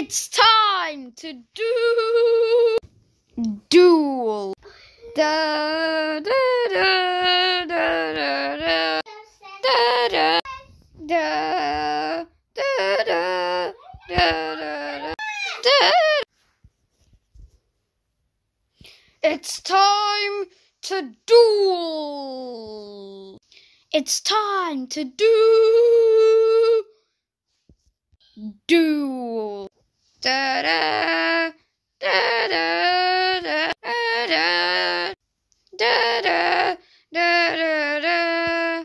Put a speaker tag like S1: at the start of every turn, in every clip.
S1: It's time to do duel. Da da da da da da da da da da da da da. It's time to duel. It's time to do duel. Da da da da da da da da da da da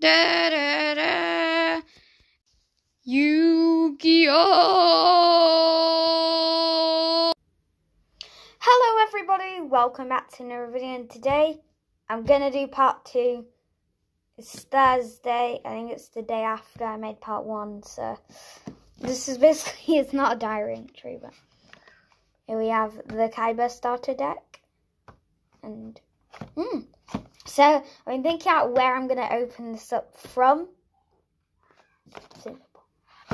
S1: da da da Yu-Gi-Oh!
S2: Hello everybody, welcome back to another video and today I'm gonna do part two. It's Thursday, I think it's the day after I made part one, so this is basically it's not a diary entry, but here we have the Kaiba starter deck. And hmm. So I've been thinking out where I'm gonna open this up from.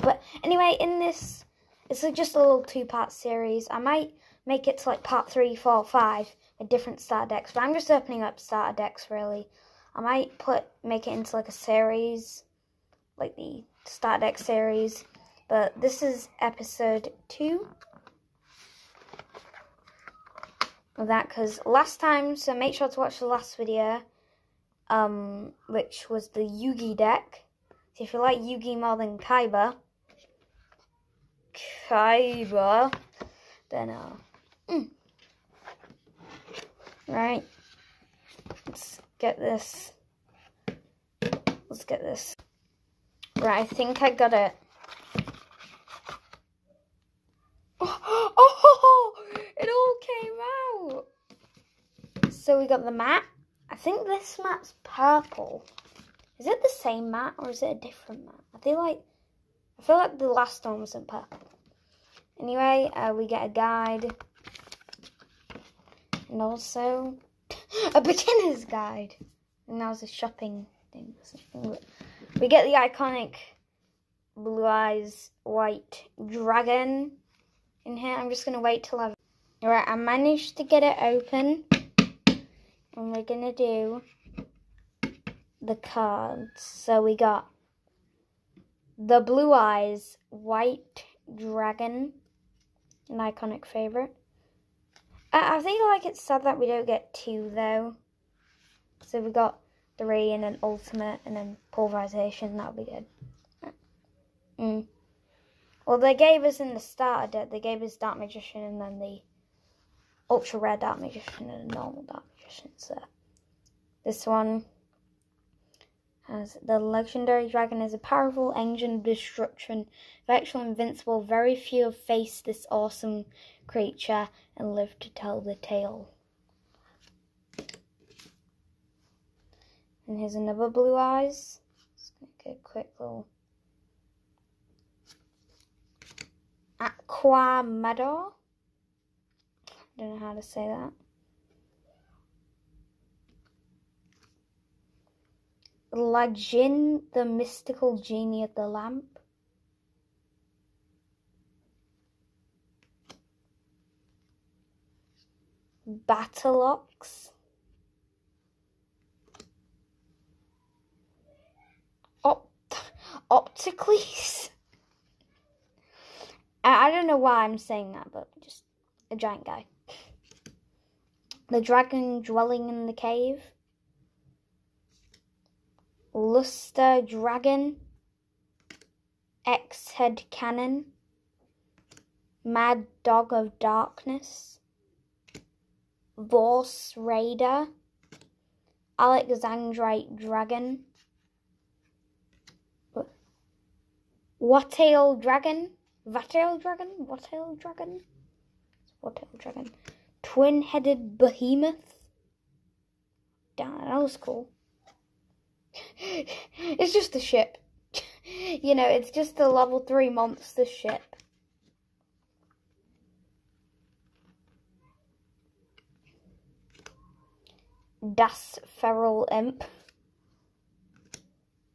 S2: But anyway, in this it's just a little two part series. I might make it to like part three, four, five with different starter decks, but I'm just opening up starter decks really. I might put make it into like a series, like the starter deck series. But this is episode two of that because last time, so make sure to watch the last video, um, which was the Yugi deck. So if you like Yugi more than Kaiba, Kaiba, then uh, mm. right. Let's get this. Let's get this. Right, I think I got it. Oh, it all came out. So we got the mat. I think this mat's purple. Is it the same mat or is it a different mat? I feel like I feel like the last one was in purple. Anyway, uh, we get a guide and also a beginner's guide. And that was a shopping thing something. We get the iconic blue eyes white dragon in here. I'm just gonna wait till I've Alright, I managed to get it open. And we're gonna do the cards. So we got the blue eyes white dragon, an iconic favorite. I, I think like it's sad that we don't get two though. So we got three and then ultimate and then pulverization. That'll be good. Mm. Well, they gave us in the starter deck. They gave us Dark Magician and then the ultra rare Dark Magician and a normal Dark Magician. So this one has the legendary dragon is a powerful engine of destruction, virtual invincible. Very few have faced this awesome creature and lived to tell the tale. And here's another blue eyes. Just gonna get a quick little Aquamador. I don't know how to say that. Lajin, the mystical genie of the lamp. Battleox. Opt Opticles. I, I don't know why I'm saying that, but just a giant guy. The dragon dwelling in the cave. Luster Dragon, X Head Cannon, Mad Dog of Darkness, Vorse Raider, Alexandrite Dragon, Watail Dragon, Vatail Dragon, Watail Dragon, Watail Dragon, Twin Headed Behemoth. Damn, that was cool. it's just a ship. you know, it's just a level 3 monster ship. Des Feral Imp.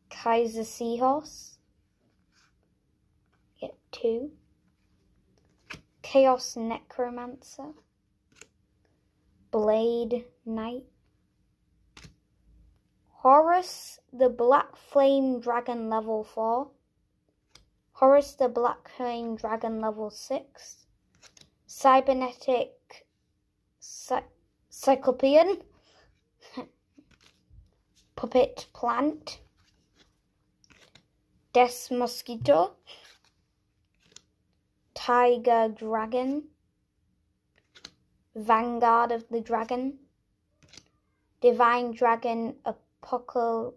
S2: Kaiser Seahorse. Get two. Chaos Necromancer, Blade Knight, Horus the Black Flame Dragon level 4, Horus the Black Flame Dragon level 6, Cybernetic Cy- Cyclopean, Puppet Plant, Des Mosquito, Tiger Dragon, Vanguard of the Dragon, Divine Dragon Apocalyph,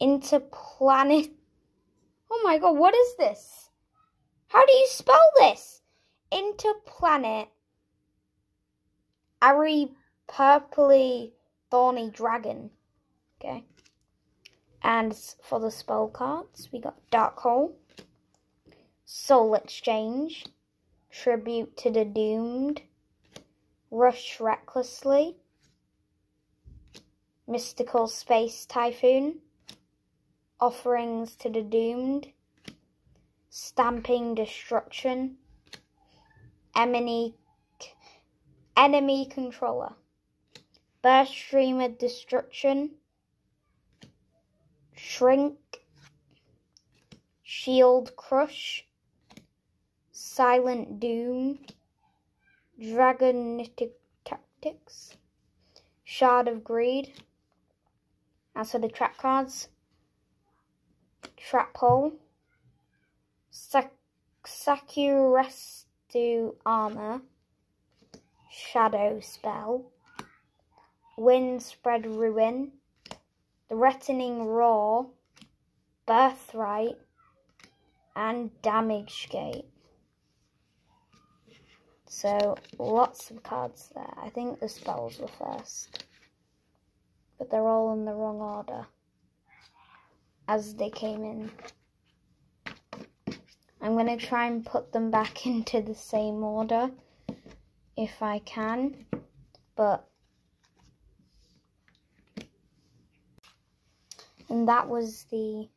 S2: Interplanet. Oh my god, what is this? How do you spell this? Interplanet. Ari Purpley Thorny Dragon. Okay. And for the spell cards, we got Dark Hole, Soul Exchange, Tribute to the Doomed, Rush Recklessly, Mystical Space Typhoon, Offerings to the Doomed, Stamping Destruction, Enemy, Enemy Controller, Burst Stream of Destruction, Shrink, Shield Crush, Silent Doom, Dragonitic Tactics, Shard of Greed. As for the trap cards, Trap Hole, Sak- Sakuretsu Armor, Shadow Spell, Widespread Ruin, Threatening Roar, Birthright, and Damage Gate. So, lots of cards there. I think the spells were first. But they're all in the wrong order. As they came in. I'm going to try and put them back into the same order. If I can. But and that was the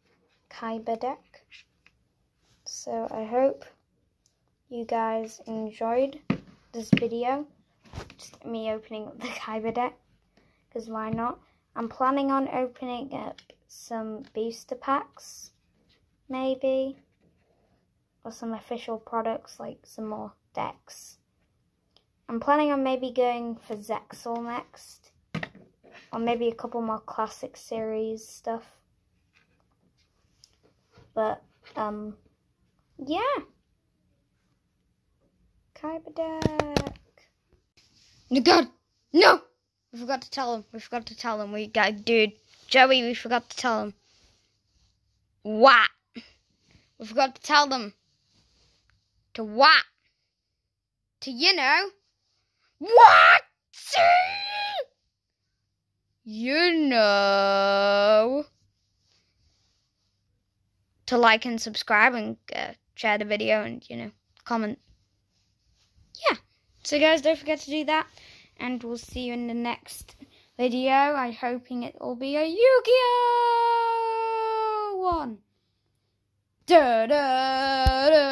S2: Kaiba deck. So I hope you guys enjoyed this video. Just me opening up the Kaiba deck, because why not? I'm planning on opening up some booster packs, maybe, or some official products like some more decks. I'm planning on maybe going for Zexal next or maybe a couple more classic series stuff. But um yeah. Kaiba deck.
S1: No, God, no! We forgot to tell him. We forgot to tell him. We got, dude, Joey. We forgot to tell him. What? We forgot to tell them. To what? To you know. What? You know. To like and subscribe and uh, share the video and you know comment. Yeah. So guys, don't forget to do that, and we'll see you in the next video. I'm hoping it will be a Yu-Gi-Oh one. Da da da.